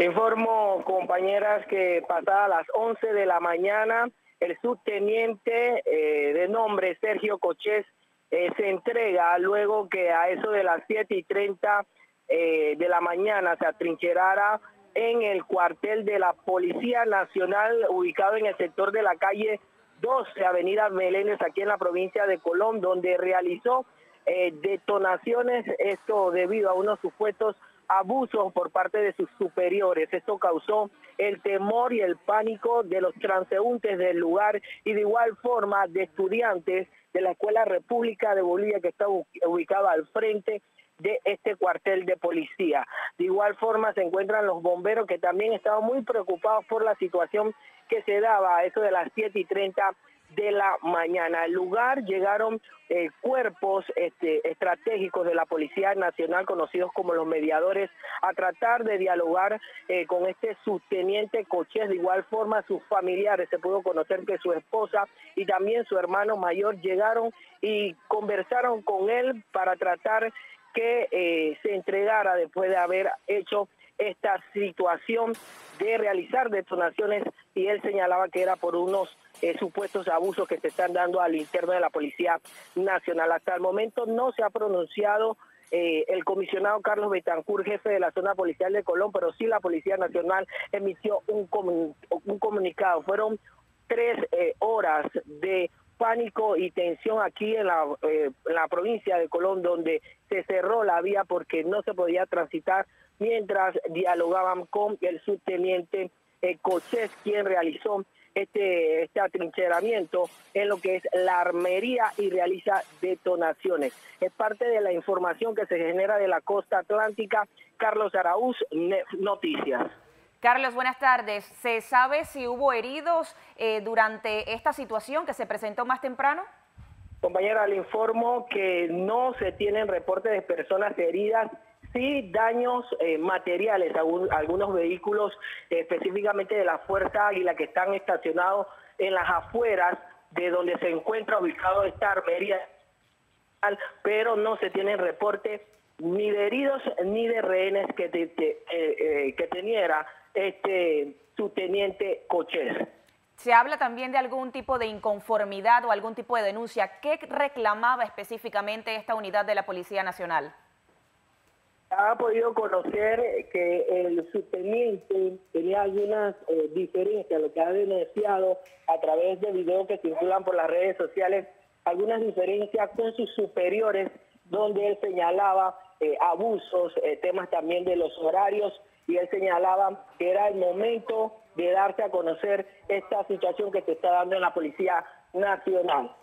Informo, compañeras, que pasada las 11 de la mañana, el subteniente eh, de nombre Sergio Cochés eh, se entrega luego que a eso de las 7 y 30 eh, de la mañana se atrincherara en el cuartel de la Policía Nacional ubicado en el sector de la calle 12, Avenida Meléndez, aquí en la provincia de Colón, donde realizó detonaciones, esto debido a unos supuestos abusos por parte de sus superiores. Esto causó el temor y el pánico de los transeúntes del lugar y de igual forma de estudiantes de la Escuela República de Bolivia que está ubicada al frente de este cuartel de policía. De igual forma se encuentran los bomberos que también estaban muy preocupados por la situación que se daba a eso de las 7 y 30 de la mañana. Al lugar llegaron eh, cuerpos este, estratégicos de la Policía Nacional, conocidos como los mediadores, a tratar de dialogar eh, con este subteniente Cochés. De igual forma, sus familiares, se pudo conocer que su esposa y también su hermano mayor llegaron y conversaron con él para tratar que eh, se entregara después de haber hecho esta situación de realizar detonaciones y él señalaba que era por unos eh, supuestos abusos que se están dando al interno de la Policía Nacional. Hasta el momento no se ha pronunciado eh, el comisionado Carlos Betancur, jefe de la zona policial de Colón, pero sí la Policía Nacional emitió un, un comunicado. Fueron tres eh, horas de pánico y tensión aquí en la, en la provincia de Colón, donde se cerró la vía porque no se podía transitar mientras dialogaban con el subteniente Cochés, quien realizó este, este atrincheramiento en lo que es la armería y realiza detonaciones. Es parte de la información que se genera de la costa atlántica. Carlos Araúz, Noticias. Carlos, buenas tardes. ¿Se sabe si hubo heridos eh, durante esta situación que se presentó más temprano? Compañera, le informo que no se tienen reportes de personas heridas sí daños eh, materiales a, algunos vehículos, específicamente de la Fuerza Águila, que están estacionados en las afueras de donde se encuentra ubicado esta armería, pero no se tienen reporte ni de heridos ni de rehenes que, eh, eh, que teniera este subteniente Coches. Se habla también de algún tipo de inconformidad o algún tipo de denuncia. ¿Qué reclamaba específicamente esta unidad de la Policía Nacional? Ha podido conocer que el subteniente tenía algunas eh, diferencias, lo que ha denunciado a través de videos que circulan por las redes sociales, algunas diferencias con sus superiores, donde él señalaba eh, abusos, eh, temas también de los horarios, y él señalaba que era el momento de darse a conocer esta situación que se está dando en la Policía Nacional.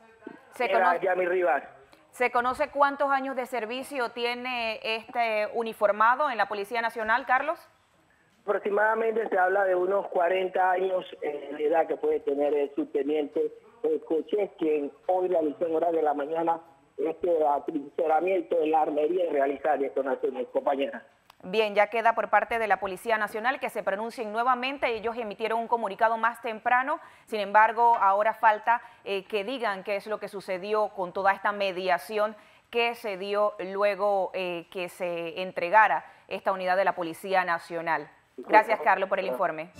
Se era Yami Rivas. ¿Se conoce cuántos años de servicio tiene este uniformado en la Policía Nacional, Carlos? Aproximadamente se habla de unos 40 años eh, de edad que puede tener el subteniente Coches, quien hoy realizó en horas de la mañana este atrincheramiento en la armería y realizar detonaciones, compañeras. Bien, ya queda por parte de la Policía Nacional que se pronuncien nuevamente. Ellos emitieron un comunicado más temprano. Sin embargo, ahora falta eh, que digan qué es lo que sucedió con toda esta mediación que se dio luego eh, que se entregara esta unidad de la Policía Nacional. Gracias, Carlos, por el informe.